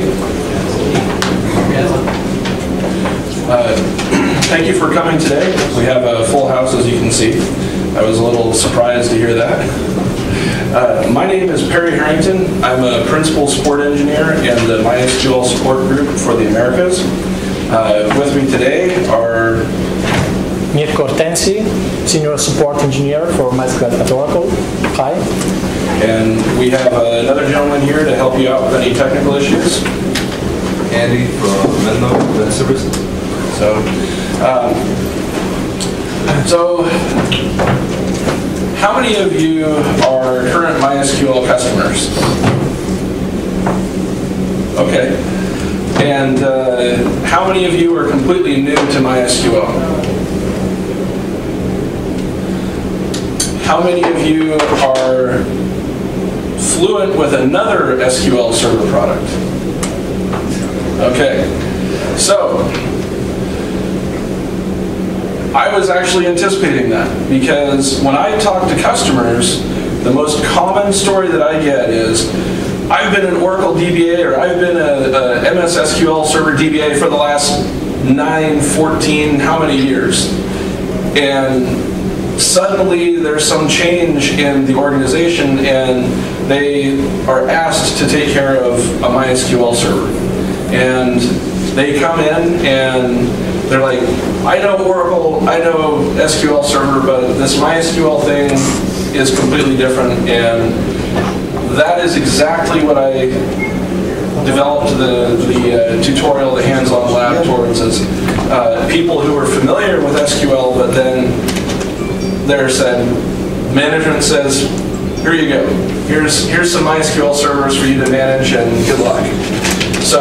everybody. Uh, Thank you for coming today. We have a full house, as you can see. I was a little surprised to hear that. Uh, My name is Perry Harrington. I'm a principal support engineer in the MySQL support group for the Americas. Uh, With me today are Mirko Ortensi, Senior Support Engineer for MySQL at Oracle. Hi. And we have another gentleman here to help you out with any technical issues. Andy from Menlo Services. So, um, so how many of you are current MySQL customers? Okay. And uh, how many of you are completely new to MySQL? How many of you are fluent with another SQL Server product? Okay, so I was actually anticipating that because when I talk to customers, the most common story that I get is, I've been an Oracle DBA or I've been a, a MS SQL Server DBA for the last 9, 14, how many years? And suddenly there's some change in the organization and they are asked to take care of a MySQL server. And they come in and they're like, I know Oracle, I know SQL Server, but this MySQL thing is completely different. And that is exactly what I developed the, the uh, tutorial, the hands-on lab towards is uh, people who are familiar with SQL, but then they're said, management says, here you go. Here's, here's some MySQL servers for you to manage and good luck. So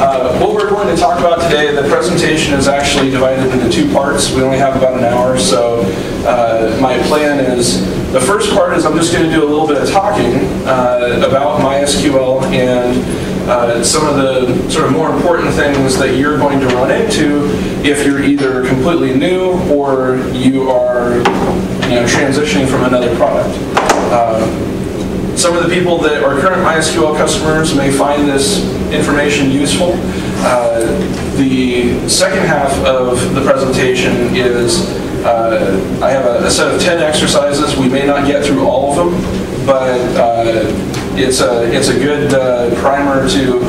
uh, what we're going to talk about today, the presentation is actually divided into two parts. We only have about an hour, so uh, my plan is, the first part is I'm just going to do a little bit of talking uh, about MySQL and some of the sort of more important things that you're going to run into if you're either completely new or you are you know, transitioning from another product. Uh, some of the people that are current MySQL customers may find this information useful. Uh, the second half of the presentation is uh, I have a, a, set of 10 exercises. We may not get through all of them, but uh, it's, a, it's a good uh, primer to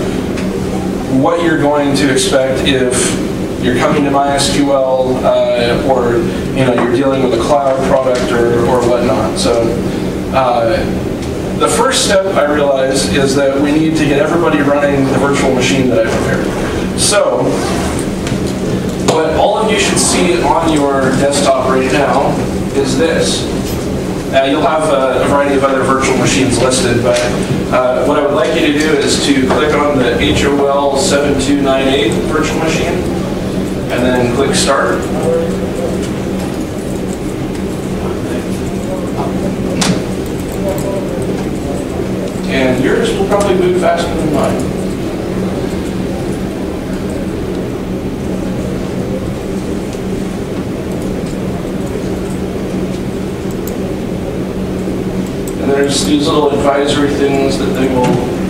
what you're going to expect if you're coming to MySQL uh, or you know, you're dealing with a cloud product or, or whatnot. So uh, the first step I realize is that we need to get everybody running the virtual machine that I prepared. So, what all of you should see on your desktop right now is this. Now you'll have a, a variety of other virtual machines listed, but uh, what I would like you to do is to click on the HOL 7298 virtual machine, and then click Start. and yours will probably move faster than mine. And there's these little advisory things that they will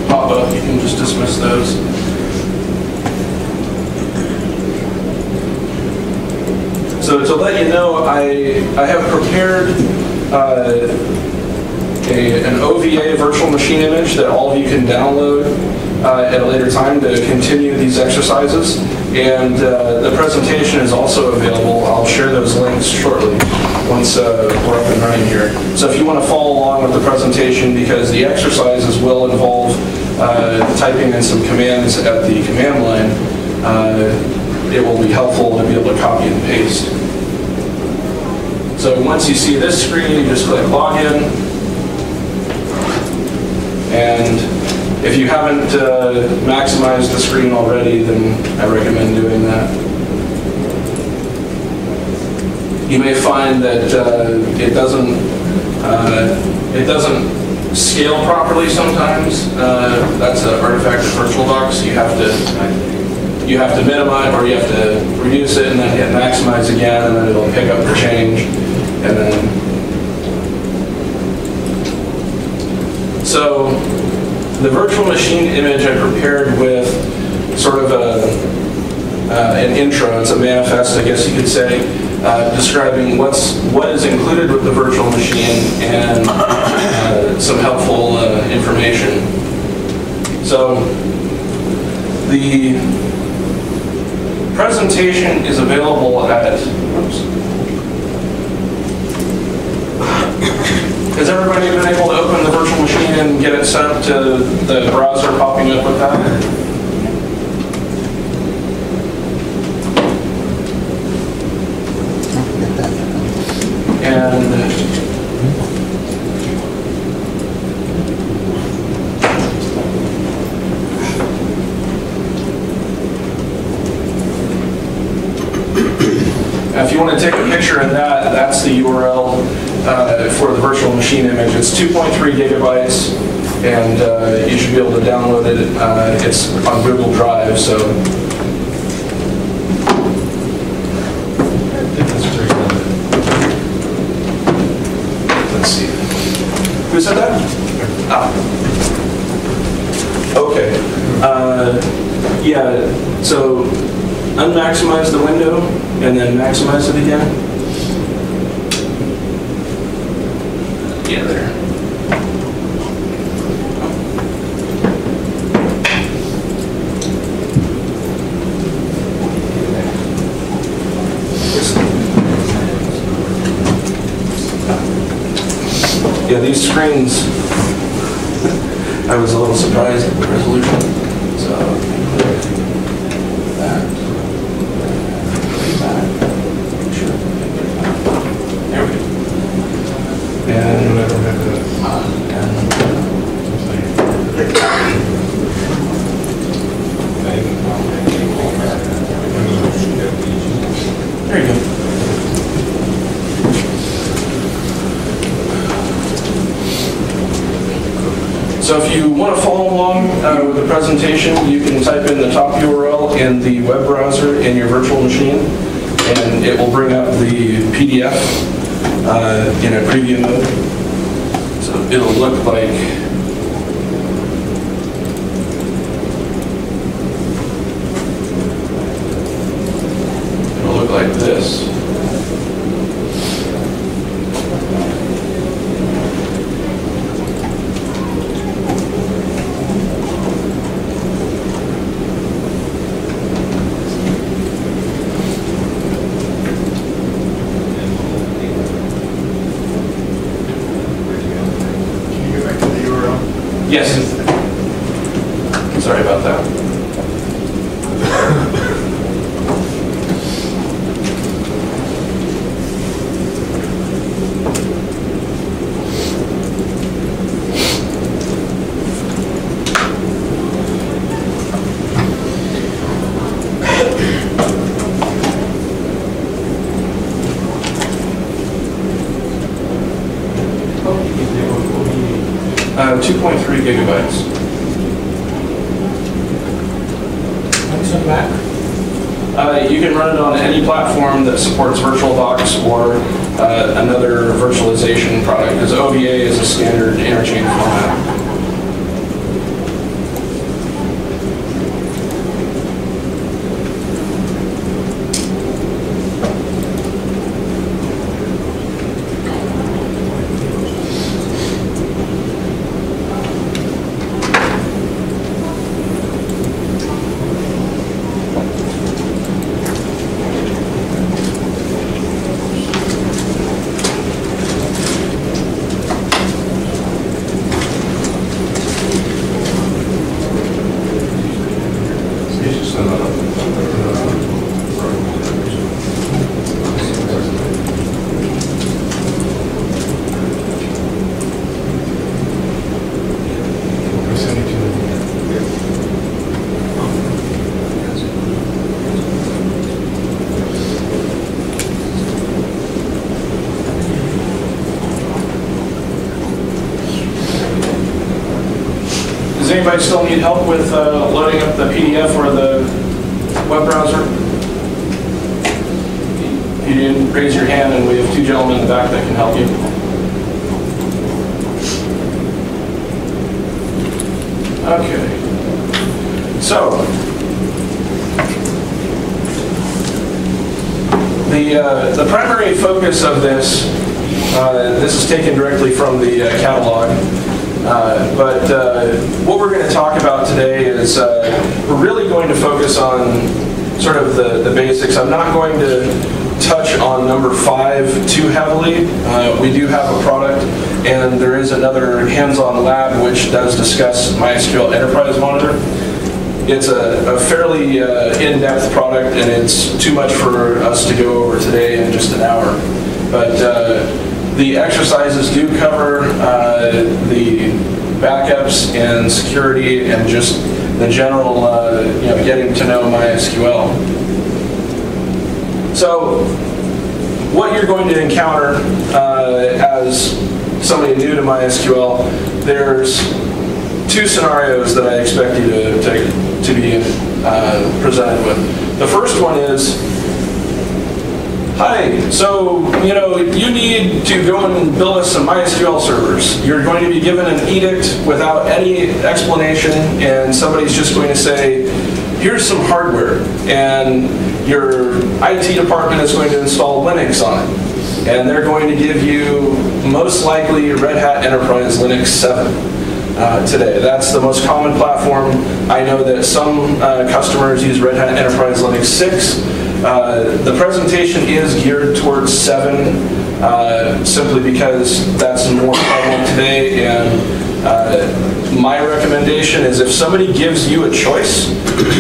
pop up. You can just dismiss those. So to let you know, I, I have prepared uh, a, an OVA virtual machine image that all of you can download uh, at a later time to continue these exercises. And uh, the presentation is also available. I'll share those links shortly once uh, we're up and running here. So if you want to follow along with the presentation, because the exercises will involve uh, typing in some commands at the command line, uh, it will be helpful to be able to copy and paste. So once you see this screen, you just click Login. And if you haven't uh, maximized the screen already, then I recommend doing that. You may find that uh, it doesn't uh, it doesn't scale properly sometimes. Uh, that's an artifact of VirtualBox, you have to you have to minimize or you have to reduce it and then hit maximize again, and then it'll pick up the change, and then So the virtual machine image I prepared with sort of a, uh, an intro, it's a manifest, I guess you could say, uh, describing what's, what is included with the virtual machine and uh, some helpful uh, information. So the presentation is available at, oops. Has everybody been able to open the virtual machine and get it set up to the browser popping up with that? And if you want to take a picture of that, that's the URL uh, for the virtual machine image. It's 2.3 gigabytes, and uh, you should be able to download it. Uh, It's on Google Drive, so Who said that? Ah. Okay. Uh, Yeah, so unmaximize the window and then maximize it again. Yeah, there. Yeah, these screens, I was a little surprised at the resolution, so. that. There we go. And, there you go. So if you want to follow along uh, with the presentation, you can type in the top URL in the web browser in your virtual machine, and it will bring up the PDF uh, in a preview mode. So it'll look like, it'll look like this. Can you go back to the URL? Yes. Sorry about that. Uh, 2.3 gigabytes. It's on Mac. Uh, You can run it on any platform that supports VirtualBox or uh, another virtualization product, because OVA is a standard interchange format. I'll send it to you. Does anybody still need help with uh, loading up the PDF or the web browser? You didn't, raise your hand, and we have two gentlemen in the back that can help you. Okay. So, the, uh, the primary focus of this, uh, this is taken directly from the uh, catalog, uh, but uh, what we're going to talk about today is uh, we're really going to focus on sort of the, the basics. I'm not going to touch on number five too heavily. Uh, we do have a product, and there is another hands-on lab which does discuss MySQL Enterprise Monitor. It's a, a fairly uh, in-depth product, and it's too much for us to go over today in just an hour. But the exercises do cover uh, the backups and security and just the general, uh, you know, getting to know MySQL. So what you're going to encounter uh, as somebody new to MySQL, there's two scenarios that I expect you to, to, to be uh, presented with. The first one is, hi, so, you know, you need to go and build us some MySQL servers. You're going to be given an edict without any explanation, and somebody's just going to say, here's some hardware, and your IT department is going to install Linux on it. And they're going to give you most likely Red Hat Enterprise Linux 7. Uh, today. That's the most common platform. I know that some uh, customers use Red Hat Enterprise Linux 6. Uh, the presentation is geared towards 7 uh, simply because that's more prevalent today and uh, my recommendation is if somebody gives you a choice,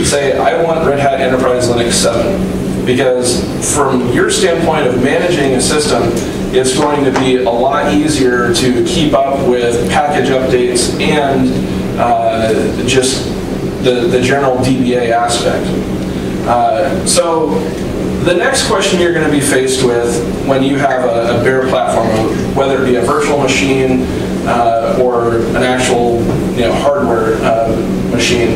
say, I want Red Hat Enterprise Linux 7. Because from your standpoint of managing a system, it's going to be a lot easier to keep up with package updates and uh, just the, the general DBA aspect. Uh, so the next question you're going to be faced with when you have a, a bare platform, whether it be a virtual machine uh, or an actual you know, hardware uh, machine,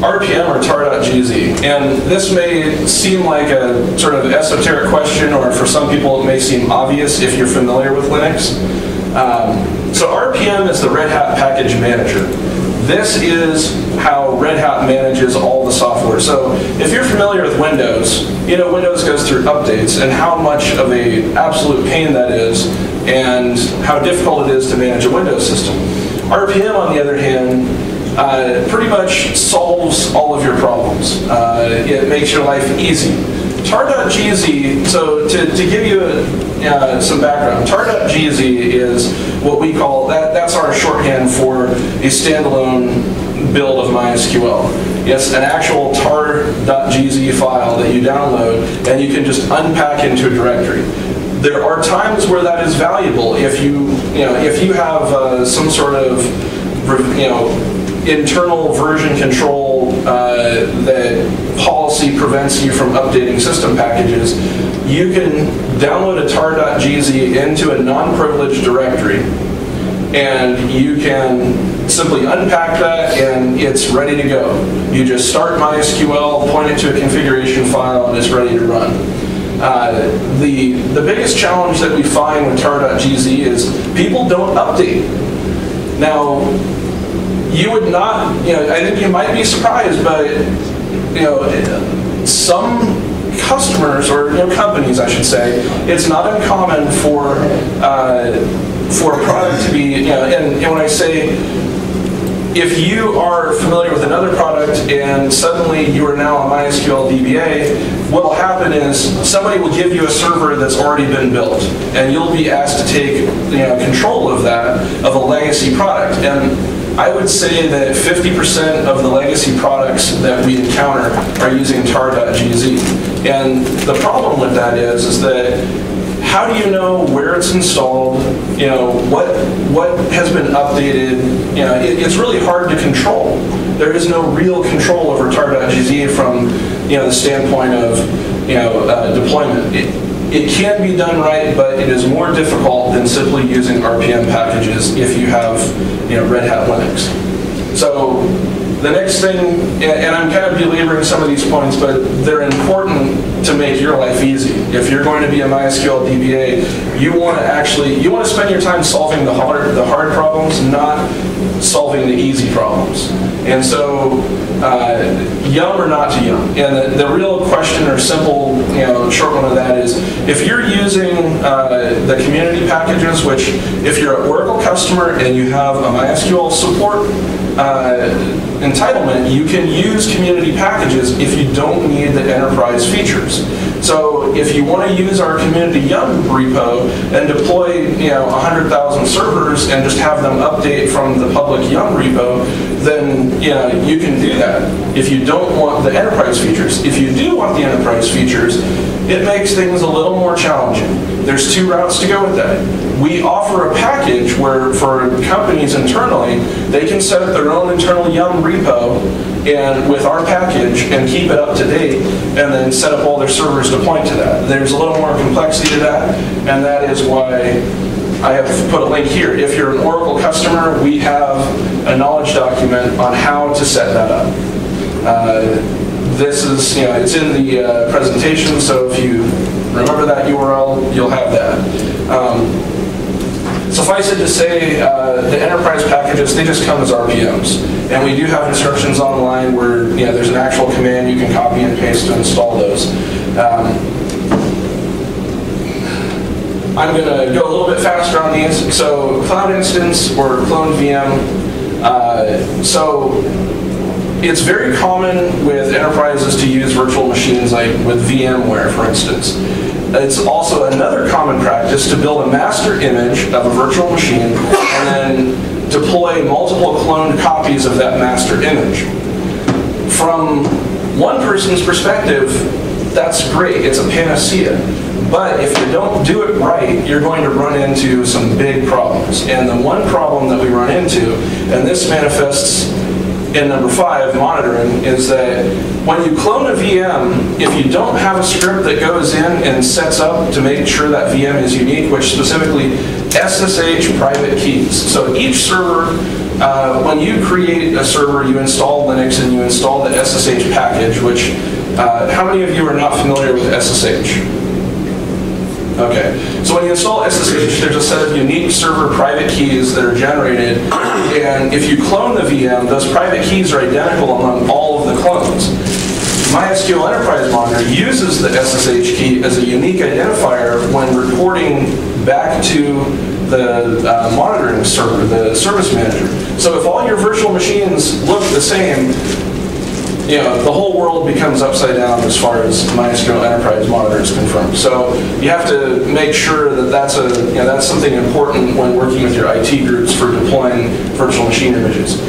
RPM or tar.gz. And this may seem like a sort of esoteric question, or for some people it may seem obvious if you're familiar with Linux. Um, so RPM is the Red Hat Package Manager. This is how Red Hat manages all the software. So if you're familiar with Windows, you know Windows goes through updates and how much of a absolute pain that is and how difficult it is to manage a Windows system. RPM, on the other hand, uh, pretty much solves all of your problems. Uh, it makes your life easy. Tar.gz, so to, to give you uh, some background, tar.gz is what we call, that, that's our shorthand for a standalone build of MySQL. It's an actual tar.gz file that you download and you can just unpack into a directory there are times where that is valuable if you, you know, if you have uh, some sort of, you know, internal version control uh, that policy prevents you from updating system packages, you can download a tar.gz into a non-privileged directory and you can simply unpack that and it's ready to go. You just start MySQL, point it to a configuration file, and it's ready to run. Uh, the, the biggest challenge that we find with tar.gz is people don't update. Now, you would not, you know, I think you might be surprised, but, you know, some customers, or you know, companies, I should say, it's not uncommon for, uh, for a product to be, you know, and, and when I say if you are familiar with another product and suddenly you are now a MySQL DBA, what will happen is somebody will give you a server that's already been built, and you'll be asked to take you know, control of that, of a legacy product. And I would say that 50% of the legacy products that we encounter are using tar.gz. And the problem with that is, is that how do you know where it's installed? You know, what, what has been updated? You know, it, it's really hard to control. There is no real control over tar.gz from, you know, the standpoint of, you know, uh, deployment. It, it can be done right, but it is more difficult than simply using RPM packages if you have, you know, Red Hat Linux. So the next thing, and I'm kind of belaboring some of these points, but they're important to make your life easy. If you're going to be a MySQL DBA, you want to actually, you want to spend your time solving the hard, the hard problems, not solving the easy problems. And so, uh, yum or not too young. And the, the real question or simple, you know, short one of that is, if you're using uh, the community packages, which if you're an Oracle customer and you have a MySQL support uh, entitlement, you can use community packages if you don't need the enterprise features. So if you want to use our community Yum repo and deploy, you know, 100,000 servers and just have them update from the public Yum repo, then you know you can do that. If you don't want the enterprise features, if you do want the enterprise features, it makes things a little more challenging. There's two routes to go with that. We offer a package where for companies internally, they can set up their own internal Yum repo and with our package and keep it up to date and then set up all their servers to point to that. There's a little more complexity to that and that is why I have put a link here. If you're an Oracle customer, we have a knowledge document on how to set that up. Uh, this is, you know, it's in the uh, presentation, so if you remember that URL, you'll have that. Um, suffice it to say, uh, the enterprise packages, they just come as RPMs. And we do have instructions online where, you know, there's an actual command you can copy and paste to install those. Um, I'm going to go a little bit faster on these. So cloud instance or clone VM. Uh, so it's very common with enterprises to use virtual machines like with VMware, for instance. It's also another common practice to build a master image of a virtual machine and then deploy multiple cloned copies of that master image. From one person's perspective, that's great, it's a panacea. But if you don't do it right, you're going to run into some big problems. And the one problem that we run into, and this manifests in number five, monitoring, is that when you clone a VM, if you don't have a script that goes in and sets up to make sure that VM is unique, which specifically SSH private keys. So each server, uh, when you create a server, you install Linux and you install the SSH package, which, uh, how many of you are not familiar with SSH? Okay, so when you install SSH, there's a set of unique server private keys that are generated, and if you clone the VM, those private keys are identical among all of the clones. MySQL Enterprise Monitor uses the SSH key as a unique identifier when reporting back to the uh, monitoring server, the service manager. So if all your virtual machines look the same, you know, the whole world becomes upside down as far as MySQL Enterprise Monitor is confirmed. So you have to make sure that that's a, you know, that's something important when working with your IT groups for deploying virtual machine images.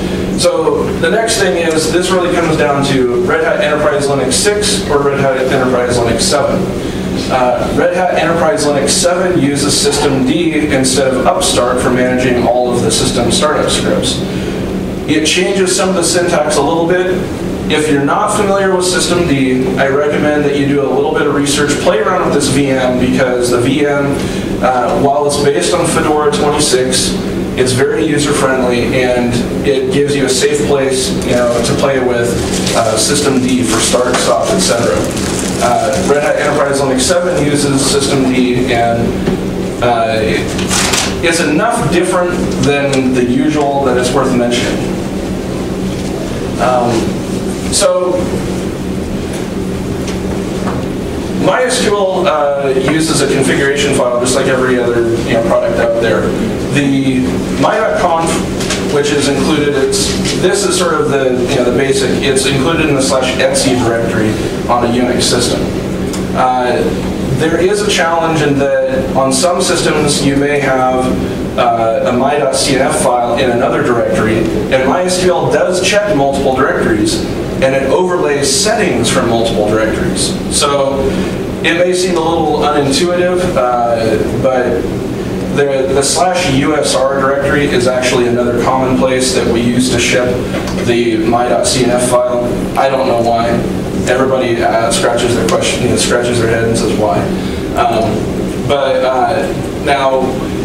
So the next thing is, this really comes down to Red Hat Enterprise Linux 6 or Red Hat Enterprise Linux 7. Uh, Red Hat Enterprise Linux 7 uses systemd instead of Upstart for managing all of the system startup scripts. It changes some of the syntax a little bit, if you're not familiar with systemd, I recommend that you do a little bit of research, play around with this VM because the VM, uh, while it's based on Fedora 26, it's very user-friendly and it gives you a safe place you know, to play with uh, systemd for start, stop, etc. Uh, Red Hat Enterprise Linux 7 uses systemd and uh, it, it's enough different than the usual that it's worth mentioning. Um, so MySQL uh, uses a configuration file just like every other you know, product out there. The my.cnf, which is included, it's this is sort of the you know the basic. It's included in the slash etc directory on a Unix system. Uh, there is a challenge in that on some systems you may have uh, a my.cnf file in another directory, and MySQL does check multiple directories, and it overlays settings from multiple directories. So it may seem a little unintuitive, uh, but the, the slash USR directory is actually another common place that we use to ship the my.cnf file. I don't know why. Everybody uh, scratches their question, you know, scratches their head and says why. Um, but uh, now,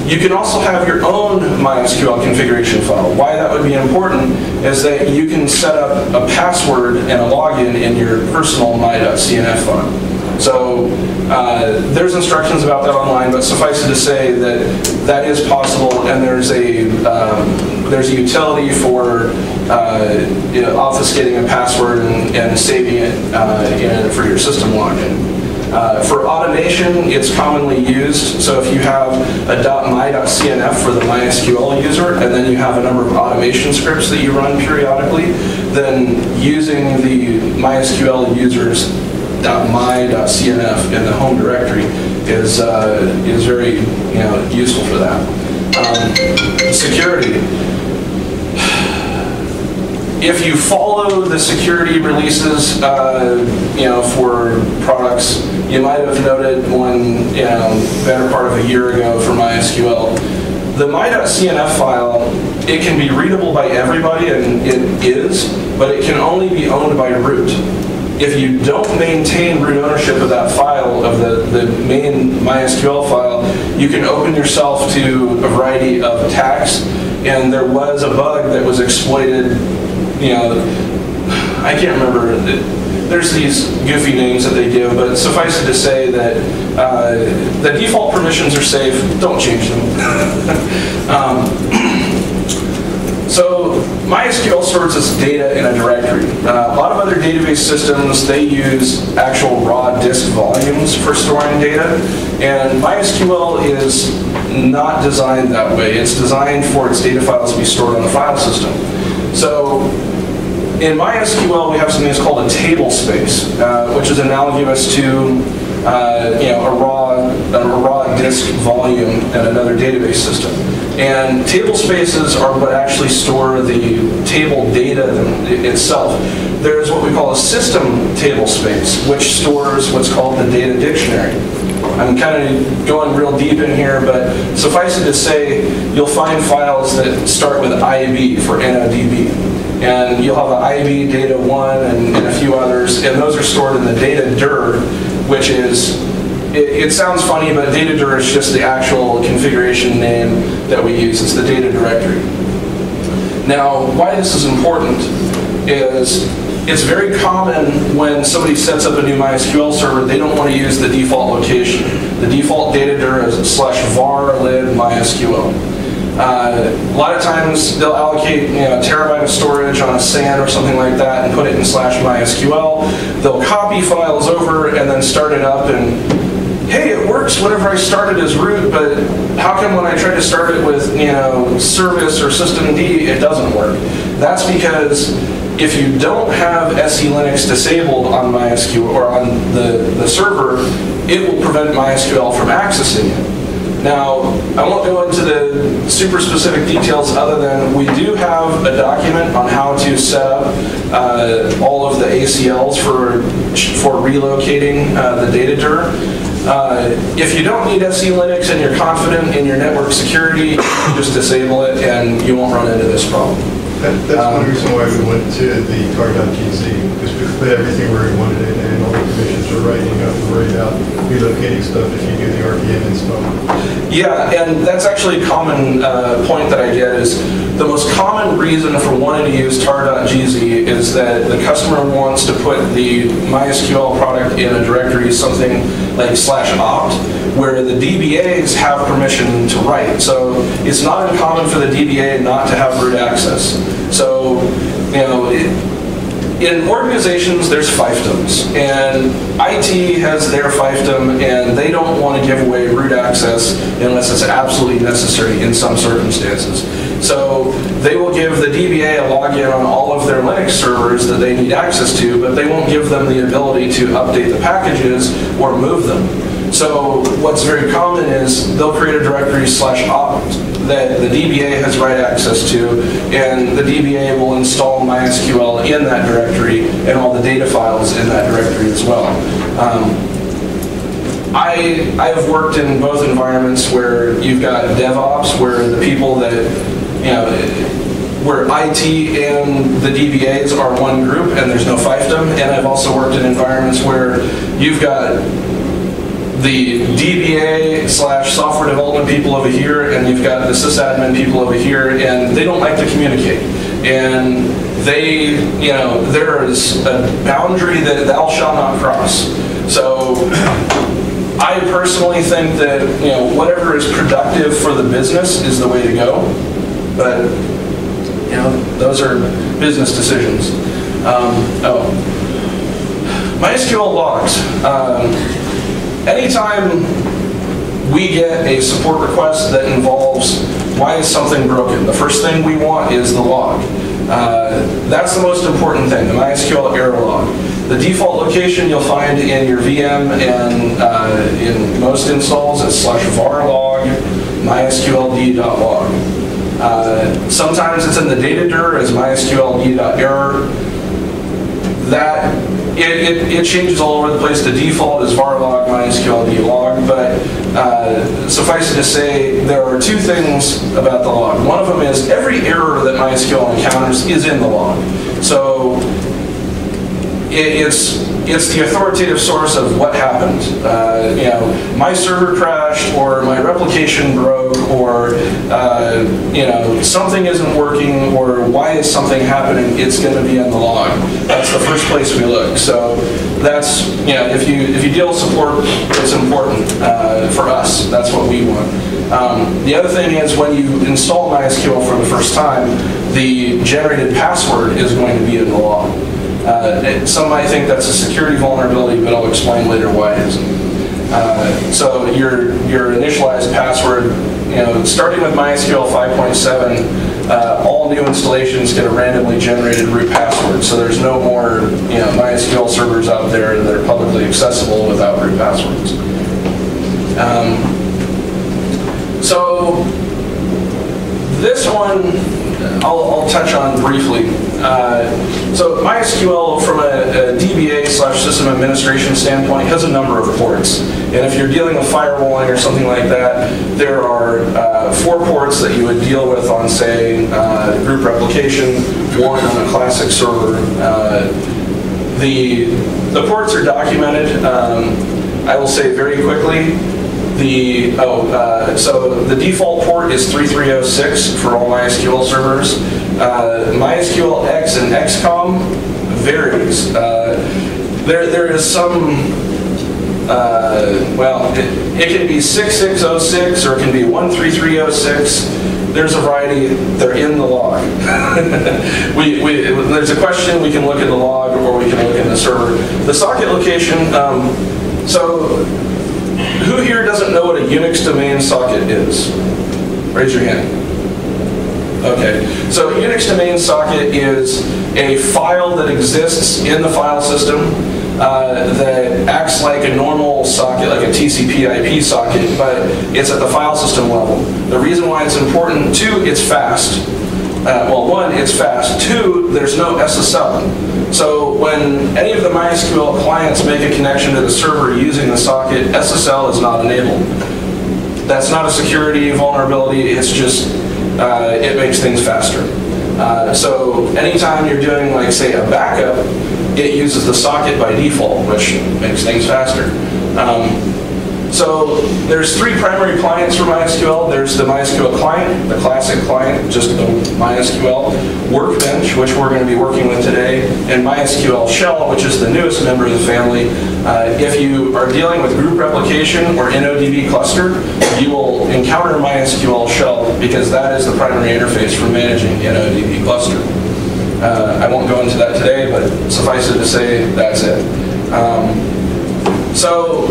you can also have your own MySQL configuration file. Why that would be important is that you can set up a password and a login in your personal my.cnf file. So uh, there's instructions about that online, but suffice it to say that that is possible, and there's a um, there's a utility for uh, you know, obfuscating a password and, and saving it uh, in for your system login. Uh, for automation, it's commonly used. So if you have a .my.cnf for the MySQL user, and then you have a number of automation scripts that you run periodically, then using the MySQL users .my.cnf in the home directory is uh, is very you know useful for that. Um, security if you follow the security releases, uh, you know, for products, you might have noted one, you know, better part of a year ago for MySQL. The my.cnf file, it can be readable by everybody, and it is, but it can only be owned by root. If you don't maintain root ownership of that file, of the, the main MySQL file, you can open yourself to a variety of attacks, and there was a bug that was exploited you know, I can't remember. There's these goofy names that they give, but suffice it to say that uh, the default permissions are safe. Don't change them. um, so MySQL stores its data in a directory. Uh, a lot of other database systems, they use actual raw disk volumes for storing data, and MySQL is not designed that way. It's designed for its data files to be stored on the file system. So in MySQL, we have something that's called a table space, uh, which is analogous to uh, you know, a raw, a raw disk volume in another database system. And table spaces are what actually store the table data itself. There's what we call a system table space, which stores what's called the data dictionary. I'm kind of going real deep in here, but suffice it to say, you'll find files that start with IB for InnoDB and you'll have an IB data one and, and, a few others, and those are stored in the data dir, which is, it, it, sounds funny, but data dir is just the actual configuration name that we use. It's the data directory. Now, why this is important is it's very common when somebody sets up a new MySQL server, they don't want to use the default location. The default data dir is slash var lib MySQL. Uh, a lot of times they'll allocate you know, a terabyte of storage on a SAN or something like that and put it in slash MySQL. They'll copy files over and then start it up and hey, it works whenever I start it as root, but how come when I try to start it with you know service or systemd, it doesn't work? That's because if you don't have SELinux disabled on MySQL or on the, the server, it will prevent MySQL from accessing it. Now, I won't go into the super specific details other than we do have a document on how to set up uh, all of the ACLs for, for relocating uh, the data dir. Uh, if you don't need SELinux and you're confident in your network security, just disable it and you won't run into this problem. That, that's um, one reason why we went to the tar.gz, because we put everything where we wanted it, and all the permissions are you don't have to about relocating stuff if you do the RPM install. Yeah, and that's actually a common uh, point that I get is the most common reason for wanting to use tar.gz is that the customer wants to put the MySQL product in a directory, something like slash opt, where the DBAs have permission to write. So it's not uncommon for the DBA not to have root access. So, you know, it, in organizations, there's fiefdoms, and IT has their fiefdom, and they don't want to give away root access unless it's absolutely necessary in some circumstances. So they will give the DBA a login on all of their Linux servers that they need access to, but they won't give them the ability to update the packages or move them. So what's very common is they'll create a directory slash opt that the DBA has write access to, and the DBA will install MySQL in that directory and all the data files in that directory as well. Um, I, I've worked in both environments where you've got DevOps, where the people that, you know, where IT and the DBAs are one group and there's no fiefdom, and I've also worked in environments where you've got the DBA slash software development people over here, and you've got the sysadmin people over here, and they don't like to communicate. And they, you know, there is a boundary that thou shalt not cross. So I personally think that, you know, whatever is productive for the business is the way to go. But, you know, those are business decisions. Um, oh, MySQL logs. Um, anytime we get a support request that involves why is something broken, the first thing we want is the log. Uh, that's the most important thing, the MySQL error log. The default location you'll find in your VM and uh, in most installs is slash var log mysqld.log. Uh, sometimes it's in the data dir as mysqld.error. That it, it, it, changes all over the place. The default is varlog, MySQL, log, but uh, suffice it to say, there are two things about the log. One of them is every error that MySQL encounters is in the log. So it, it's it's the authoritative source of what happened. Uh, you know, my server crashed, or my replication broke, or uh, you know, something isn't working, or why is something happening? It's going to be in the log. That's the first place we look. So that's you know, if you if you deal with support, it's important uh, for us. That's what we want. Um, the other thing is when you install MySQL for the first time, the generated password is going to be in the log. Uh, some might think that's a security vulnerability, but I'll explain later why it isn't. Uh, so your your initialized password, you know, starting with MySQL 5.7, uh, all new installations get a randomly generated root password. So there's no more you know MySQL servers out there that are publicly accessible without root passwords. Um, so this one I'll, I'll touch on briefly. Uh, so MySQL, from a, a DBA slash system administration standpoint, has a number of ports. And if you're dealing with firewalling or something like that, there are uh, four ports that you would deal with on, say, uh, group replication, one on a classic server. Uh, the, the ports are documented. Um, I will say very quickly, the, oh, uh, so the default port is 3306 for all MySQL servers. Uh, MySQL X and XCOM varies. Uh, there, there is some, uh, well, it, it can be 6606 or it can be 13306 there's a variety, they're in the log. we, we, there's a question, we can look in the log or we can look in the server. The socket location, um, so who here doesn't know what a Unix domain socket is? Raise your hand. Okay, so Unix domain socket is a file that exists in the file system uh, that acts like a normal socket, like a TCP IP socket, but it's at the file system level. The reason why it's important, two, it's fast. Uh, well, one, it's fast. Two, there's no SSL. So when any of the MySQL clients make a connection to the server using the socket, SSL is not enabled. That's not a security vulnerability, it's just, uh, it makes things faster. Uh, so anytime you're doing, like, say, a backup, it uses the socket by default, which makes things faster. Um, so there's three primary clients for MySQL. There's the MySQL client, the classic client, just the MySQL, Workbench, which we're going to be working with today, and MySQL Shell, which is the newest member of the family. Uh, if you are dealing with group replication or InnoDB cluster, you will encounter MySQL Shell because that is the primary interface for managing InnoDB cluster. Uh, I won't go into that today, but suffice it to say, that's it. Um, so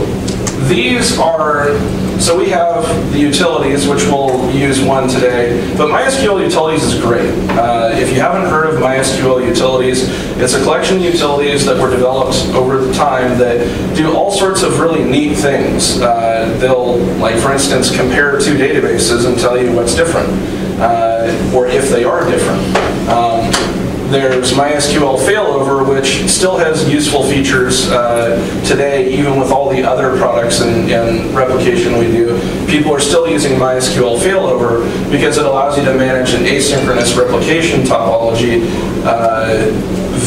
these are, so we have the utilities, which we'll use one today, but MySQL Utilities is great. Uh, if you haven't heard of MySQL Utilities, it's a collection of utilities that were developed over time that do all sorts of really neat things. Uh, they'll, like for instance, compare two databases and tell you what's different, uh, or if they are different. There's MySQL failover, which still has useful features uh, today, even with all the other products and, and, replication we do. People are still using MySQL failover because it allows you to manage an asynchronous replication topology uh,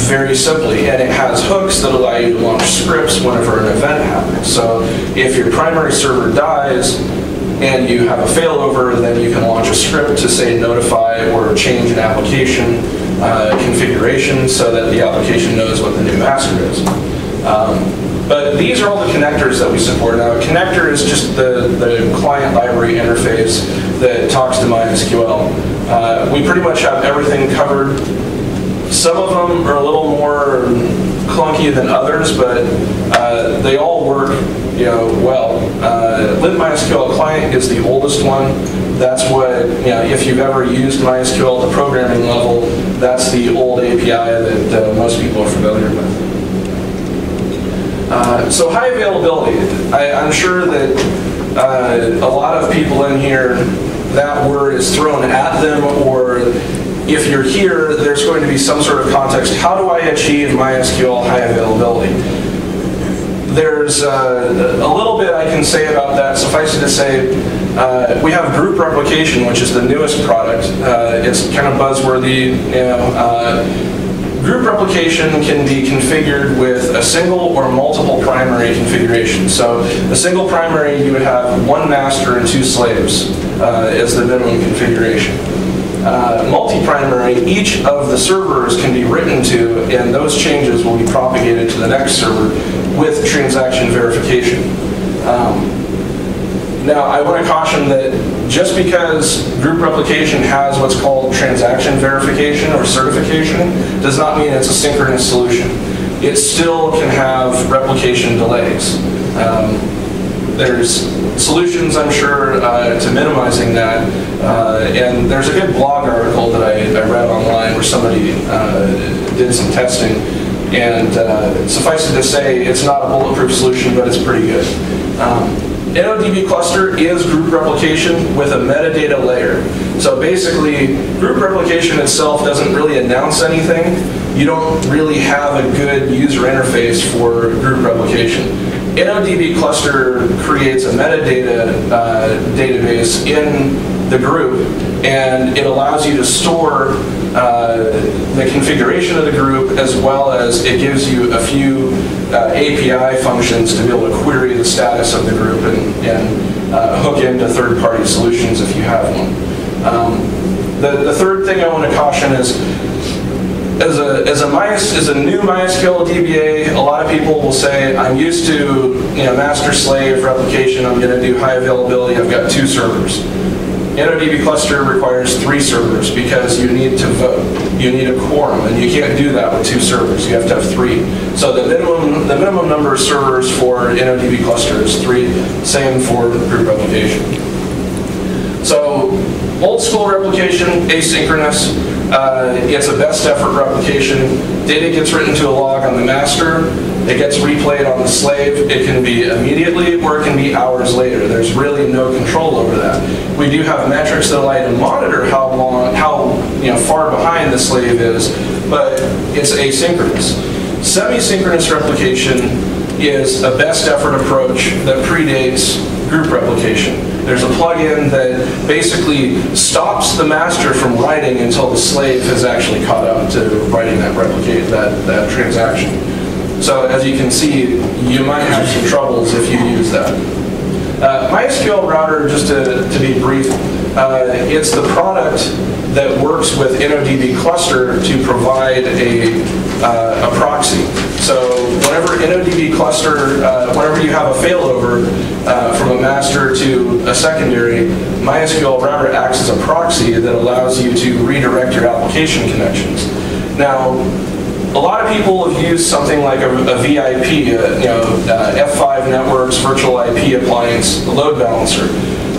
very simply. And it has hooks that allow you to launch scripts whenever an event happens. So if your primary server dies, and you have a failover, then you can launch a script to say notify or change an application uh, configuration so that the application knows what the new master is. Um, But these are all the connectors that we support. Now, a connector is just the, the client library interface that talks to MySQL. Uh, We pretty much have everything covered some of them are a little more clunky than others, but uh, they all work, you know, well. Uh, libmysqlclient is the oldest one. That's what, you know, if you've ever used MySQL at the programming level, that's the old API that uh, most people are familiar with. Uh, so high availability. I, I'm sure that uh, a lot of people in here, that word is thrown at them, or if you're here, there's going to be some sort of context. How do I achieve MySQL high availability? There's uh, a little bit I can say about that. Suffice it to say, uh, we have group replication, which is the newest product. Uh, it's kind of buzzworthy, you know. Uh, Group replication can be configured with a single or multiple primary configurations. So a single primary, you would have one master and two slaves uh, as the minimum configuration. Uh, multi-primary, each of the servers can be written to, and those changes will be propagated to the next server with transaction verification. Um, now, I want to caution that just because group replication has what's called transaction verification or certification does not mean it's a synchronous solution. It still can have replication delays. Um, there's solutions, I'm sure, uh, to minimizing that. Uh, and there's a good blog article that I, I read online where somebody uh, did some testing. And uh, suffice it to say, it's not a bulletproof solution, but it's pretty good. Um, InnoDB cluster is group replication with a metadata layer. So basically, group replication itself doesn't really announce anything. You don't really have a good user interface for group replication. InnoDB cluster creates a metadata uh, database in the group, and it allows you to store uh, the configuration of the group as well as it gives you a few uh, API functions to be able to query the status of the group and, and uh, hook into third-party solutions if you have one. Um, the, the third thing I want to caution is as a, as a, as a new MySQL DBA, a lot of people will say, I'm used to you know, master-slave replication, I'm going to do high availability, I've got two servers. InnoDB cluster requires three servers because you need to vote. You need a quorum, and you can't do that with two servers. You have to have three. So the minimum, the minimum number of servers for InnoDB cluster is three. Same for group replication. So old school replication, asynchronous. Uh, it's a best effort replication. Data gets written to a log on the master. It gets replayed on the slave. It can be immediately or it can be hours later. There's really no control over that. We do have metrics that allow you to monitor how long, how you know, far behind the slave is, but it's asynchronous. Semi-synchronous replication is a best effort approach that predates group replication. There's a plugin that basically stops the master from writing until the slave has actually caught up to writing that replicate that, that transaction. So as you can see, you might have some troubles if you use that. Uh, MySQL Router, just to, to be brief, uh, it's the product that works with InnoDB cluster to provide a, uh, a proxy. So whenever InnoDB cluster, uh, whenever you have a failover uh, from a master to a secondary, MySQL Router acts as a proxy that allows you to redirect your application connections. Now, a lot of people have used something like a, a VIP, a, you know, uh, F5 Networks virtual IP appliance, load balancer.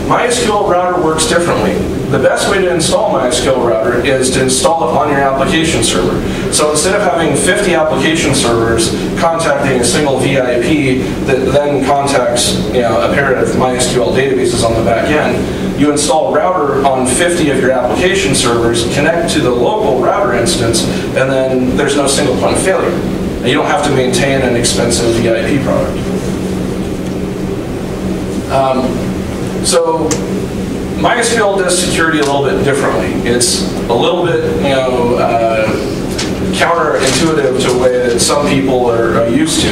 MySQL Router works differently. The best way to install MySQL Router is to install it on your application server. So instead of having 50 application servers contacting a single VIP that then contacts you know, a pair of MySQL databases on the back end, you install router on 50 of your application servers, connect to the local router instance, and then there's no single point of failure. And you don't have to maintain an expensive VIP product. Um, so MySQL does security a little bit differently. It's a little bit, you know, uh, counterintuitive to a way that some people are, are used to.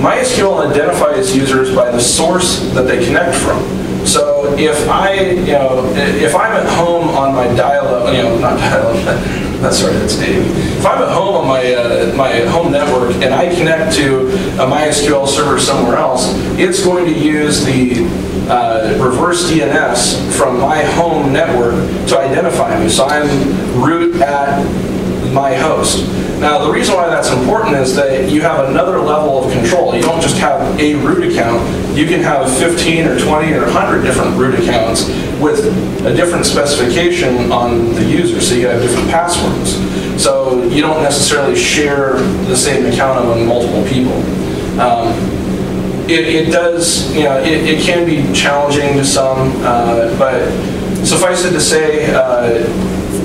MySQL identifies users by the source that they connect from. So if I, you know, if I'm at home on my dial-up, you know, not dial-up, that's sorry, that's Dave. If I'm at home on my, uh, my home network and I connect to a MySQL server somewhere else, it's going to use the uh, reverse DNS from my home network to identify me. So I'm root at my host. Now, the reason why that's important is that you have another level of control. You don't just have a root account. You can have 15 or 20 or 100 different root accounts with a different specification on the user, so you have different passwords. So you don't necessarily share the same account among multiple people. Um, it, it does, you know, it, it can be challenging to some, uh, but suffice it to say, uh,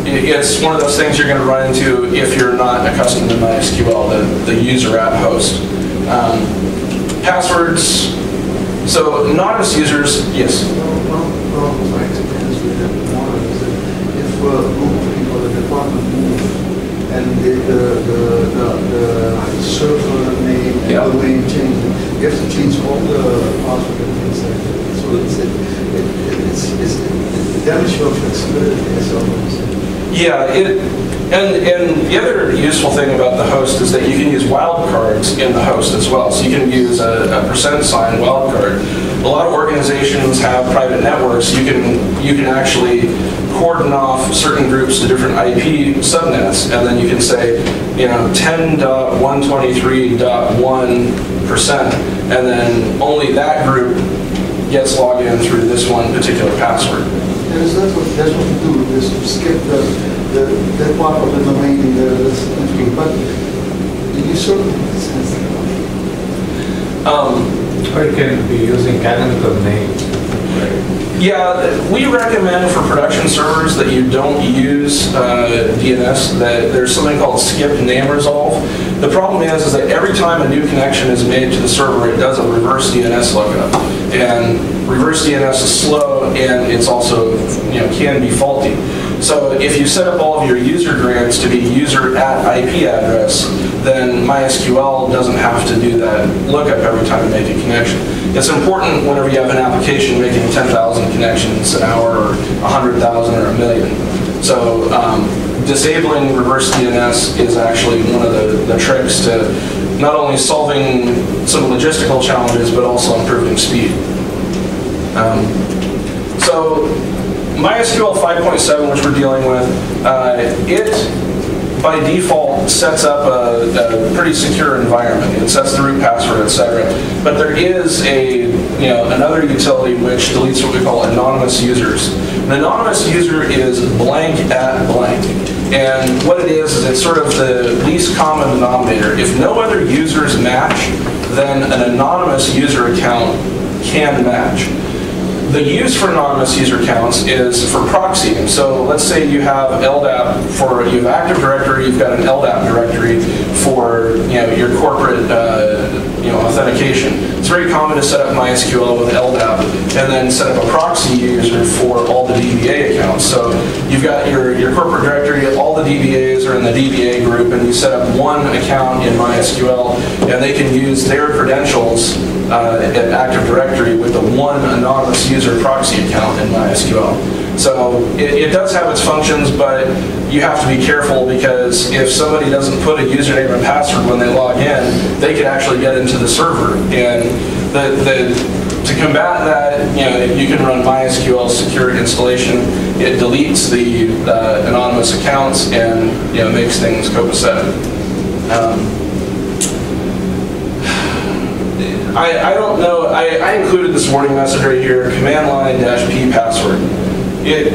it's one of those things you're going to run into if you're not accustomed to MySQL, the, the user app host. Um, passwords, so anonymous users, yes. Well, well, my experience with that one is that if a group of people, the department move, and the, the, the, the, the server name and Yeah. domain change, it, you have to change all the password and things like that. So it's, it, it, it's, it's, it damages your flexibility as always. Yeah, it, and, and the other useful thing about the host is that you can use wildcards in the host as well. So you can use a, a percent sign wildcard. A lot of organizations have private networks. You can, you can actually cordon off certain groups to different IP subnets, and then you can say, you know, 10.123.1 percent, and then only that group gets logged in through this one particular password. Yes, that's what, that's what we do, is to skip the, the, that part of the domain in the, the thing, but do you sort of sense Um, Or you can be using canonical names. Yeah, we recommend for production servers that you don't use uh, DNS, that there's something called skip name resolve. The problem is, is that every time a new connection is made to the server, it does a reverse DNS lookup. And reverse DNS is slow and it's also, you know, can be faulty. So if you set up all of your user grants to be user at IP address, then MySQL doesn't have to do that lookup every time you make a connection. It's important whenever you have an application making 10,000 connections an hour or 100,000 or a million. So um, disabling reverse DNS is actually one of the, the tricks to not only solving some logistical challenges, but also improving speed. Um, so MySQL 5.7, which we're dealing with, uh, it by default sets up a, a pretty secure environment. It sets the root password, etc. But there is a, you know, another utility which deletes what we call anonymous users. An anonymous user is blank at blank. And what it is, is it's sort of the least common denominator. If no other users match, then an anonymous user account can match. The use for anonymous user accounts is for proxying. So let's say you have LDAP for, you have Active Directory, you've got an LDAP directory for, you know, your corporate, uh, you know, authentication. It's very common to set up MySQL with LDAP and then set up a proxy user for all the DBA accounts. So you've got your, your corporate directory, all the DBAs are in the DBA group, and you set up one account in MySQL, and they can use their credentials uh, at Active Directory with the one anonymous user proxy account in MySQL. So it, it does have its functions, but you have to be careful because if somebody doesn't put a username and password when they log in, they could actually get into the server. And the, the, to combat that, you know, you can run MySQL secure installation. It deletes the uh, anonymous accounts and, you know, makes things copacetic. Um, I, I don't know, I, I included this warning message right here, command line dash P password. It,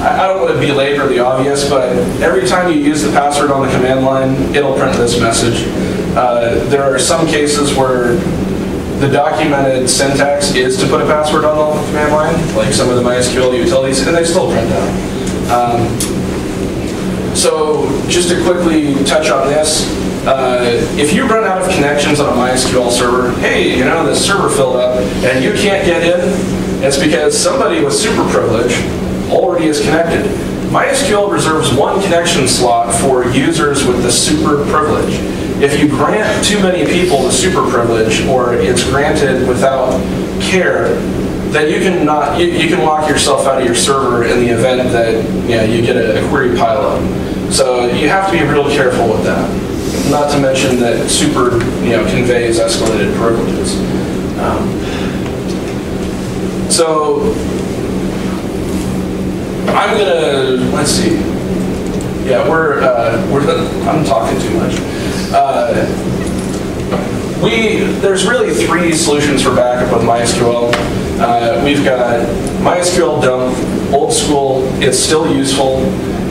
I don't want to belabor the obvious, but every time you use the password on the command line, it'll print this message. Uh, There are some cases where the documented syntax is to put a password on the command line, like some of the MySQL utilities, and they still print that. Um, so just to quickly touch on this, uh, if you run out of connections on a MySQL server, hey, you know, the server filled up and you can't get in, it's because somebody with super privilege already is connected. MySQL reserves one connection slot for users with the super privilege. If you grant too many people the super privilege or it's granted without care, then you can not you, you can lock yourself out of your server in the event that you know you get a, a query pileup. So you have to be real careful with that. Not to mention that super, you know, conveys escalated privileges. Um, so I'm gonna, let's see. Yeah, we're, uh, we're, I'm talking too much. Uh, we, there's really three solutions for backup with MySQL. Uh, we've got MySQL dump, old school, it's still useful.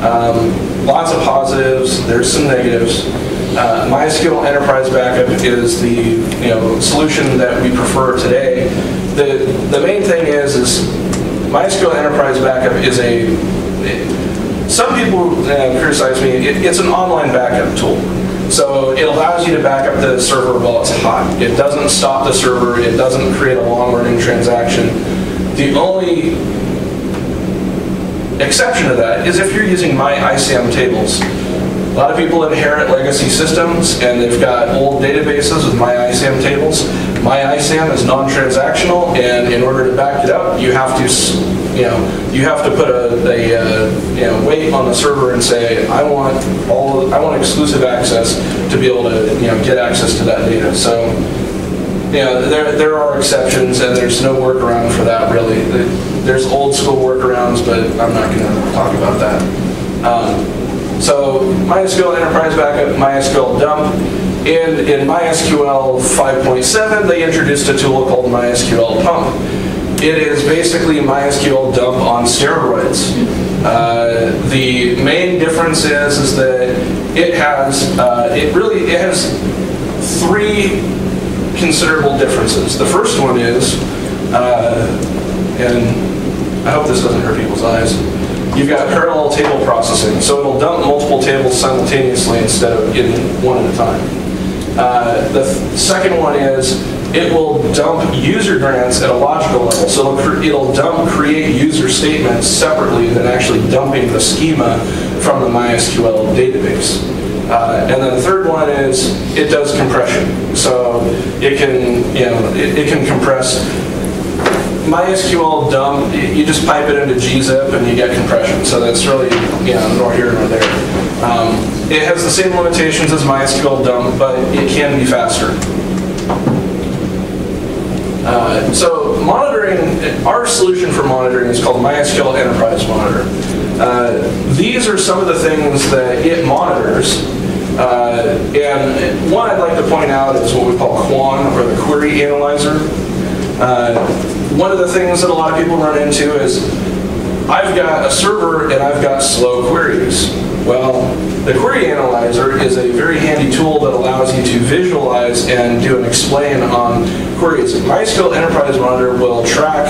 Um, lots of positives, there's some negatives. Uh, MySQL Enterprise Backup is the you know solution that we prefer today. The the main thing is is MySQL Enterprise Backup is a some people uh, criticize me. It, it's an online backup tool. So it allows you to back up the server while it's hot. It doesn't stop the server. It doesn't create a long running transaction. The only exception to that is if you're using MyISAM tables. A lot of people inherit legacy systems and they've got old databases with MyISAM tables. My ICM is non-transactional and in order to back it up, you have to, you know, you have to put a, a uh, you know, wait on the server and say, I want all, I want exclusive access to be able to, you know, get access to that data. So, you know, there, there are exceptions and there's no workaround for that really. There's old school workarounds, but I'm not going to talk about that. Um, so MySQL Enterprise Backup, MySQL Dump, and in MySQL 5.7, they introduced a tool called MySQL Pump. It is basically MySQL Dump on steroids. Uh, the main difference is, is that it has, uh, it really, it has three considerable differences. The first one is, uh, and I hope this doesn't hurt people's eyes, you've got parallel table processing. So it'll dump multiple tables simultaneously instead of in one at a time. Uh, the th second one is it will dump user grants at a logical level. So it'll, it'll dump create user statements separately than actually dumping the schema from the MySQL database. Uh, and then the third one is it does compression. So it can, you know, it, it can compress MySQL dump, you just pipe it into gzip and you get compression. So that's really, you know, nor here nor there. Um, it has the same limitations as MySQL dump, but it can be faster. Uh, so monitoring, our solution for monitoring is called MySQL Enterprise Monitor. Uh, these are some of the things that it monitors. Uh, and one I'd like to point out is what we call Quan, or the Query Analyzer. Uh, one of the things that a lot of people run into is, I've got a server and I've got slow queries. Well, the Query Analyzer is a very handy tool that allows you to visualize and do an explain on queries. MySQL Enterprise Monitor will track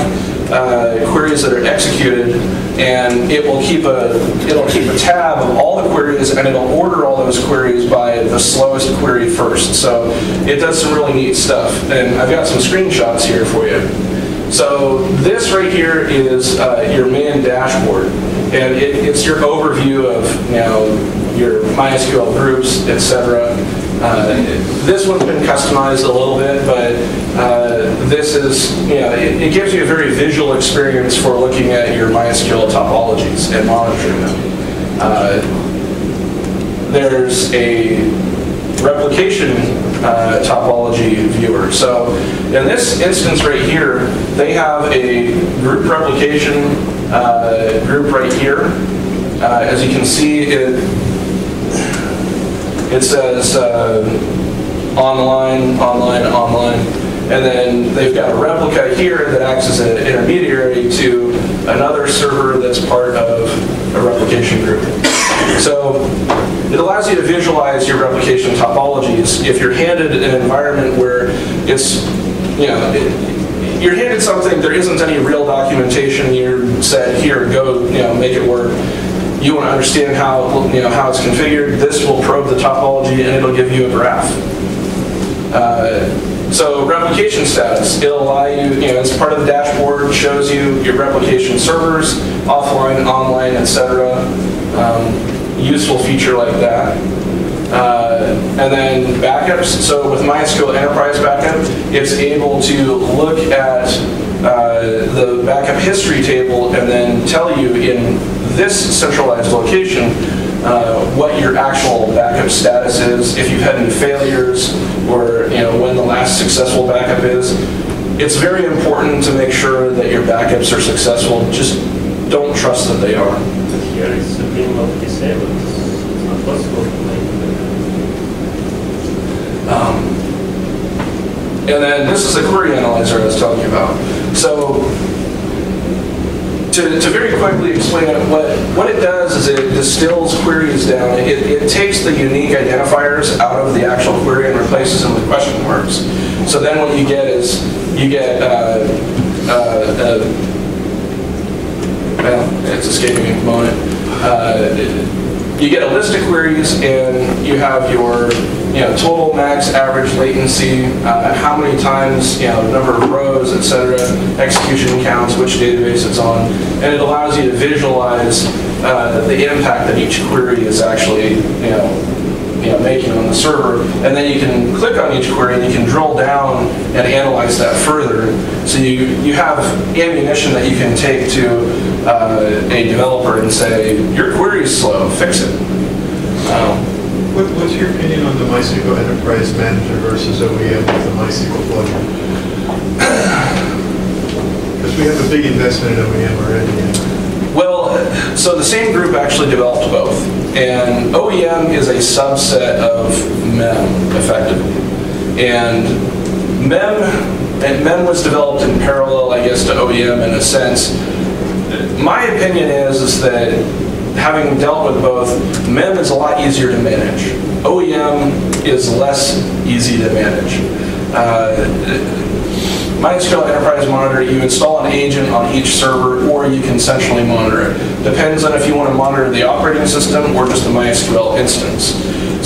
uh, queries that are executed, and it will keep a it'll keep a tab of all the queries, and it'll order all those queries by the slowest query first. So it does some really neat stuff, and I've got some screenshots here for you. So this right here is uh, your main dashboard, and it, it's your overview of you know your MySQL groups, etc. Uh, this one's been customized a little bit, but uh, this is, you know, it, it, gives you a very visual experience for looking at your MySQL topologies and monitoring them. Uh, there's a replication uh, topology viewer. So in this instance right here, they have a group replication uh, group right here. Uh, as you can see, it it says uh, online, online, online, and then they've got a replica here that acts as an intermediary to another server that's part of a replication group. So it allows you to visualize your replication topologies. If you're handed an environment where it's, you know, it, you're handed something, there isn't any real documentation, you're said, here, go, you know, make it work you want to understand how, you know, how it's configured, this will probe the topology and it'll give you a graph. Uh, so replication status, it'll allow you, you know, it's part of the dashboard, shows you your replication servers, offline, online, etc. Um, useful feature like that. Uh, and then backups, so with MySQL Enterprise Backup, it's able to look at uh, the backup history table and then tell you in this centralized location uh, what your actual backup status is, if you've had any failures, or you know when the last successful backup is. It's very important to make sure that your backups are successful. Just don't trust that they are. Here being not disabled. It's not possible to make Um, And then this is the query analyzer I was talking about. So to, to very quickly explain it, what, what it does is it distills queries down. It, it takes the unique identifiers out of the actual query and replaces them with question marks. So then what you get is, you get, uh, uh, uh, well, it's escaping the moment. Uh, you get a list of queries and you have your you know total max average latency uh, how many times you know number of rows etc execution counts which database it's on and it allows you to visualize uh, the impact that each query is actually you know you know, making on the server, and then you can click on each query and you can drill down and analyze that further. So you, you have ammunition that you can take to uh, a developer and say, your query is slow, fix it. Um, What, what's your opinion on the MySQL Enterprise Manager versus OEM with the MySQL plugin? Because we have a big investment in OEM already. Well, so the same group actually developed both. And OEM is a subset of MEM, effectively. And MEM, and MEM was developed in parallel, I guess, to OEM in a sense. My opinion is, is that having dealt with both, MEM is a lot easier to manage. OEM is less easy to manage. Uh, MySQL Enterprise Monitor, you install an agent on each server or you can centrally monitor it. Depends on if you want to monitor the operating system or just the MySQL instance.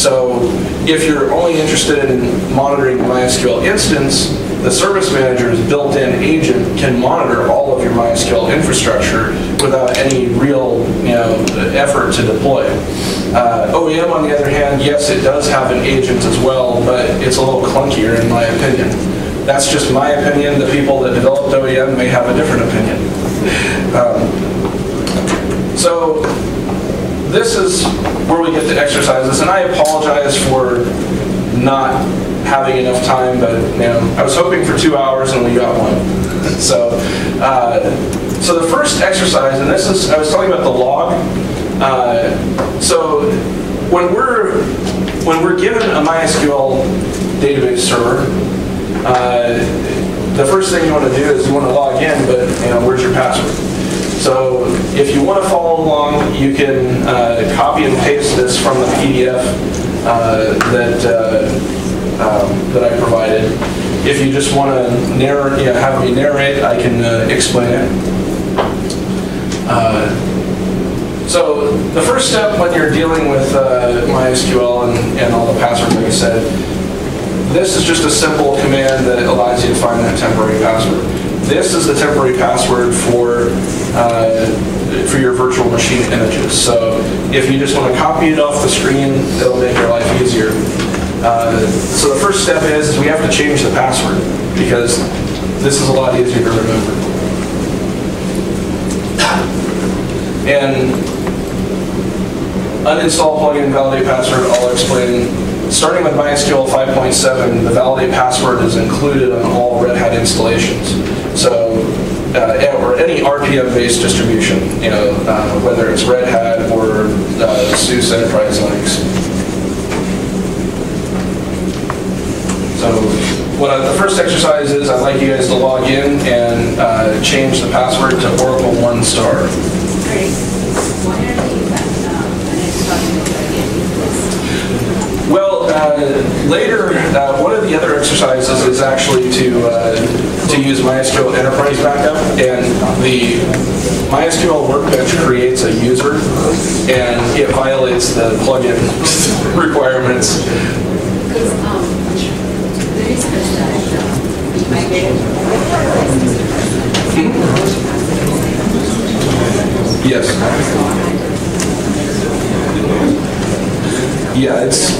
So if you're only interested in monitoring the MySQL instance, the Service Manager's built-in agent can monitor all of your MySQL infrastructure without any real you know, effort to deploy. Uh, OEM, on the other hand, yes, it does have an agent as well, but it's a little clunkier in my opinion. That's just my opinion. The people that developed OEM may have a different opinion. Um, so this is where we get to exercises, and I apologize for not having enough time, but you know, I was hoping for two hours and we got one. So, uh, so the first exercise, and this is, I was talking about the log. Uh, so when we're when we're given a MySQL database server, uh, the first thing you want to do is you want to log in, but you know, where's your password? So if you want to follow along, you can uh, copy and paste this from the PDF uh, that uh, um, that I provided. If you just want to know, have me narrate, I can uh, explain it. Uh, so the first step when you're dealing with uh, MySQL and, and all the passwords, like I said, this is just a simple command that allows you to find that temporary password. This is the temporary password for uh, for your virtual machine images. So if you just want to copy it off the screen, it'll make your life easier. Uh, so the first step is, is we have to change the password because this is a lot easier to remember. And uninstall plugin validate password, I'll explain. Starting with MySQL 5.7, the validate password is included on all Red Hat installations. So, uh, or any RPM-based distribution, you know, uh, whether it's Red Hat or uh, SUSE Enterprise Linux. So what I, the first exercise is I'd like you guys to log in and uh, change the password to Oracle One Star. Great. Why don't you, um, the next document that I gave you, please? Well, uh, later, uh, one of the other exercises is actually to uh, to use MySQL Enterprise Backup, and the MySQL Workbench creates a user, and it violates the plugin requirements. Yes. Yeah, it's.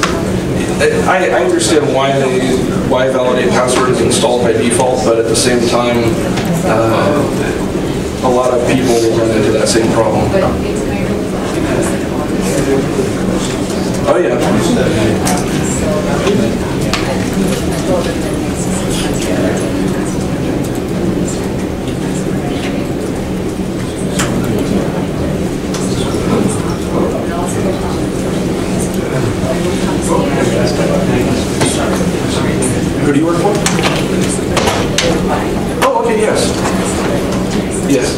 I, I understand why they why validate password is installed by default, but at the same time, uh, a lot of people will run into that same problem. Oh yeah. do you work for? Oh, okay, yes. Yes.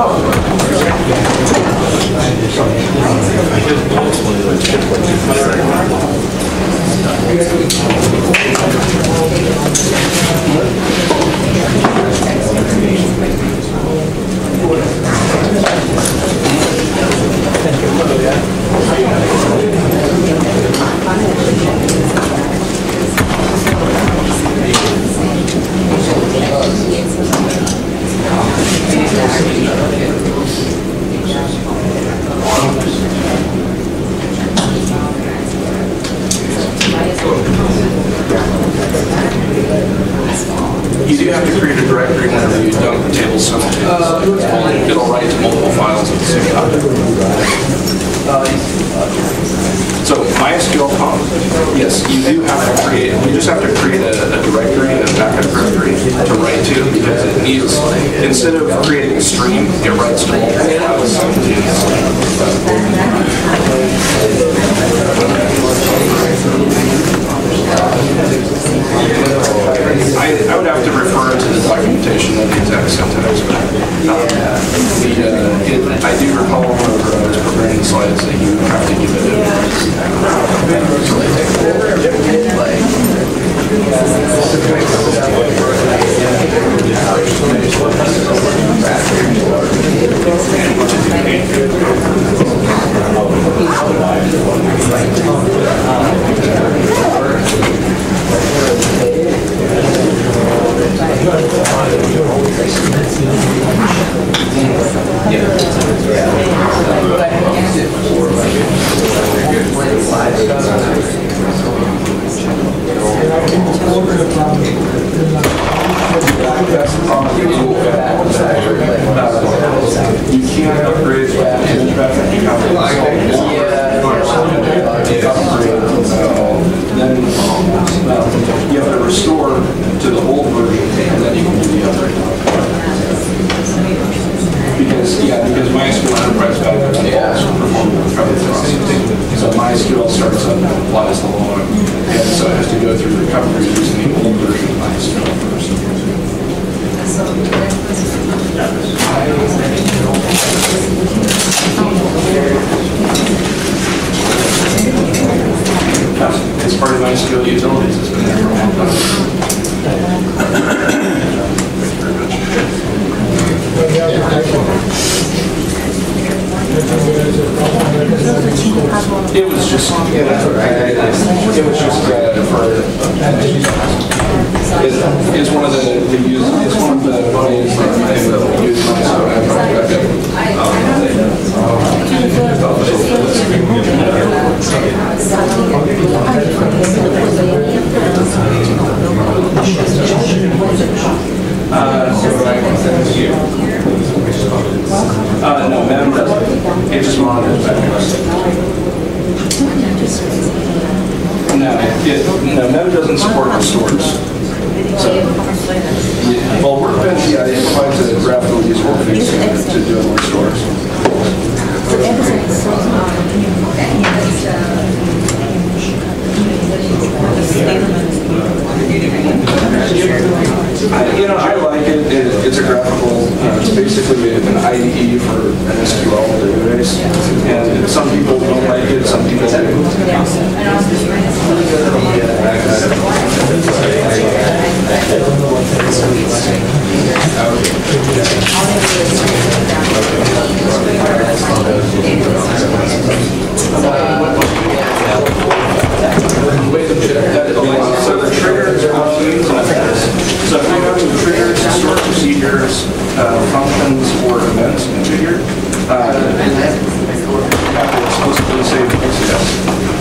Oh. cover this.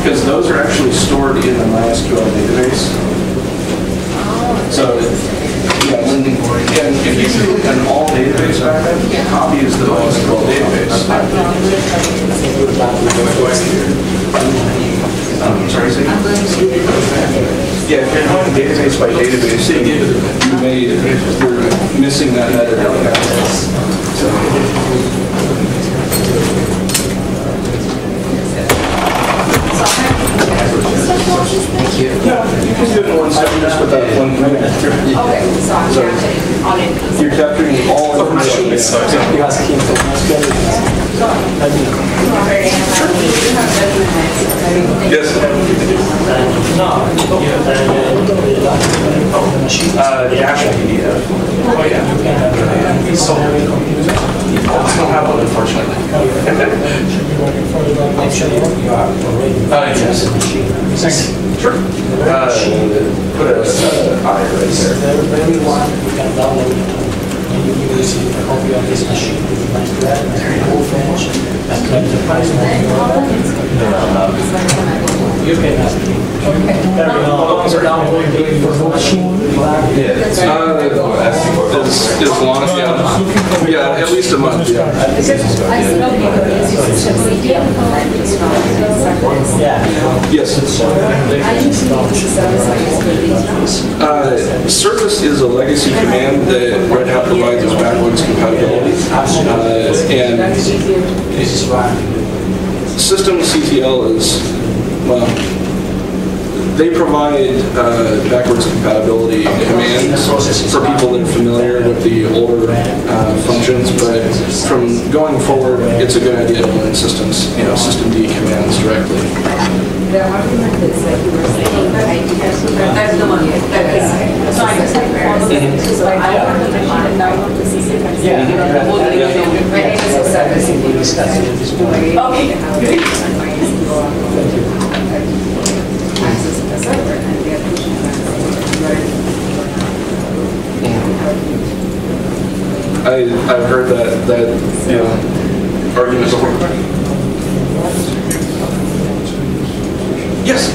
because those are actually stored in the MySQL database. So, yeah, and if you do an all database backup, copy is the MySQL database. Um, sorry, say Yeah, if you're going database by database, you may, you're missing that metadata. So. Yeah, you can do it in one step, just with that one. Okay, so I'm capturing all in. You're capturing all information. You ask him for Yes. Uh, the actual PDF. Oh, yeah. So, I don't have one unfortunately. Uh, yes. Sure. Uh, put a, uh, I right there. Everyone, you can download it. And you will receive a copy of this machine with the nice graph and the whole finish and claim the price. You can ask him. There we go. Download it for the machine. Uh, as, as long as, yeah, yeah, at least a month, yeah. I see no paper, it's just a PDF format, it's not a separate. Yeah. Yes. I usually use the service, I just put these down. Uh, Service is a legacy command that Red Hat provides as backwards compatibility. Uh, And This. systemctl is, well, they provide uh, backwards compatibility commands for people that are familiar with the older uh, functions, but from going forward, it's a good idea to learn systems, you know, systemd commands directly. There are methods that you were saying, but I that's, that's the one, that is. So I just like follow this, so I want to even download the system. Yeah. Right, it's a service. We discussed it this morning. Okay. Access the server and get I, I've heard that, that, you know, argument before. Yes.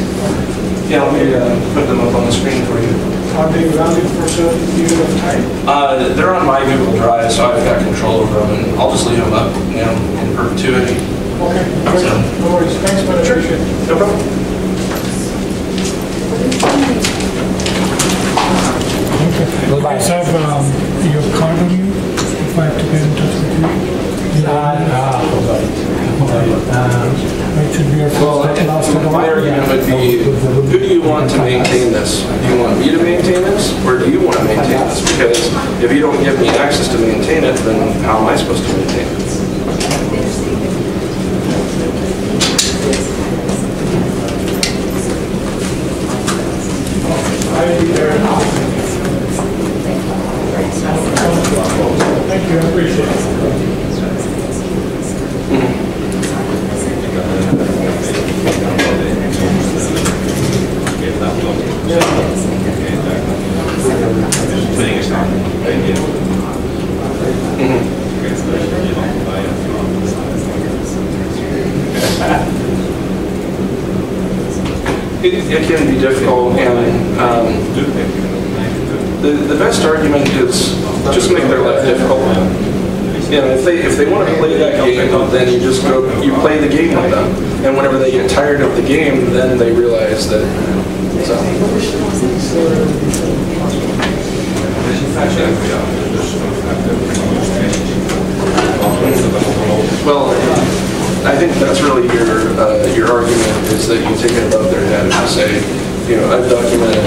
Yeah, let me uh, put them up on the screen for you. Are they valid for certain period of time? Uh, they're on my Google Drive, so I've got control over them, and I'll just leave them up, you know, in perpetuity. Okay, great. no worries, thanks for the appreciate it. No problem. Goodbye. Guys have it. Should be your Well, first, one. my argument would be, who do you want to maintain this? Do you want me to maintain this, or do you want to maintain this? Because if you don't give me access to maintain it, then how am I supposed to maintain it? Thank you, I appreciate it. It, it can be difficult, and um, the, the best argument is just make their life difficult. Know, if they, if they want to play that game, then you just go, you play the game with them. And whenever they get tired of the game, then they realize that, so. Well, I think that's really your, uh, your argument, is that you take it above their head and say, you know, I've documented,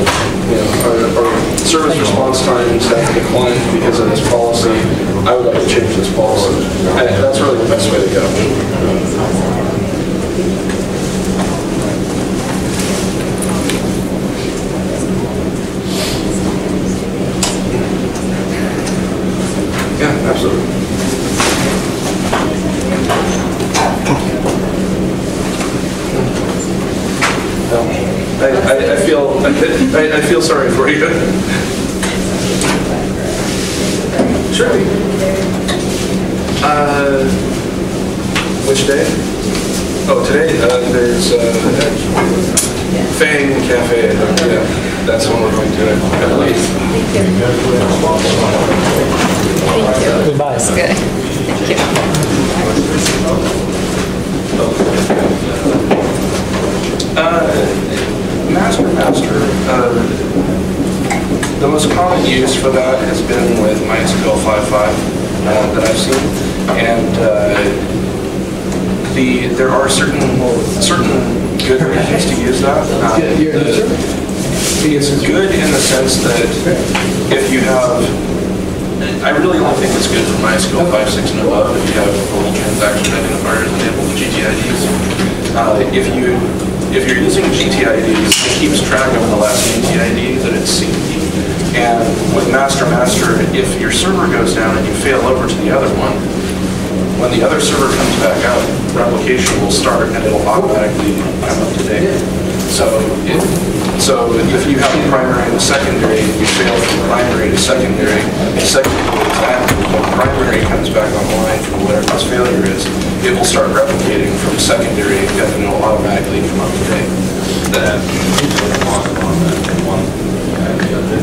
you know, our, our service response times have declined because of this policy. I would like to change this policy. And that's really the best way to go. Yeah, absolutely. I, I, I feel, I, I feel sorry for you. Sure. Uh, which day? Oh, today, uh, there's, uh, Fang Cafe, yeah, that's when we're going to, I believe. Goodbye. Good. Thank you. Uh, master master, uh, the most common use for that has been with MySQL 5.5 uh, that I've seen, and uh, the there are certain well, certain good reasons to use that. Uh, it's good in the sense that if you have I really only think it's good for MySQL 5.6 and above if you have full transaction identifiers enabled GTIDs. Uh, if you if you're using GTIDs, it keeps track of the last GTID that it's seen. And with master-master, if your server goes down and you fail over to the other one, when the other server comes back up, replication will start and it'll automatically come up to date. So if, so if you have a primary and a secondary, you fail from primary to secondary, secondary active, when primary comes back online from whatever its failure is, it will start replicating from secondary and then it'll automatically come up to date. That, one, on that, one, and the other,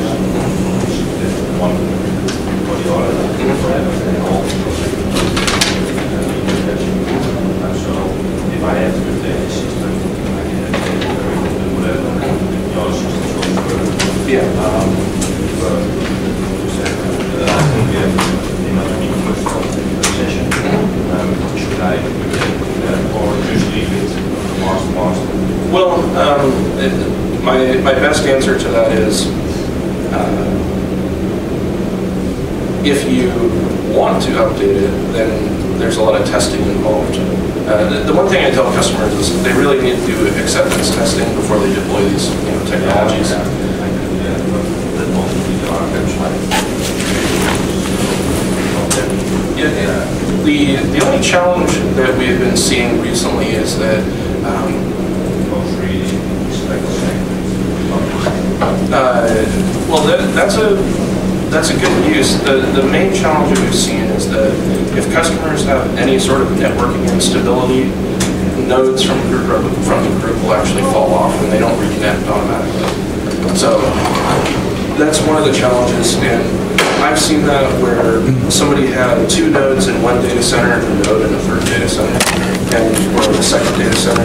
one, for the and all. And so, if I have to update the system, I can update it, whatever, your system goes further. Yeah. Um, but, to say, uh, I think we have, you know, the first master? Well, um, my, my best answer to that is, uh, if you want to update it, then there's a lot of testing involved. Uh, The one thing I tell customers is they really need to do acceptance testing before they deploy these, you know, technologies. Yeah, can do that, but that won't be the archives, like. Yeah. The, the only challenge that we've been seeing recently is that um, Uh, Well, that, that's a, that's a good use. The, the main challenge that we've seen is that if customers have any sort of networking instability, nodes from the group, from the group will actually fall off and they don't reconnect automatically. So that's one of the challenges, and I've seen that where somebody had two nodes in one data center and a node in a third data center, and, or the second data center,